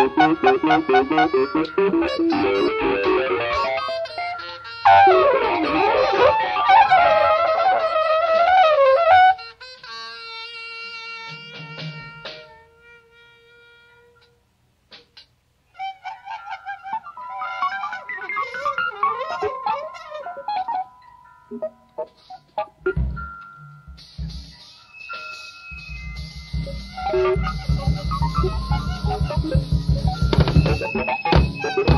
Oh, my God. Thank you.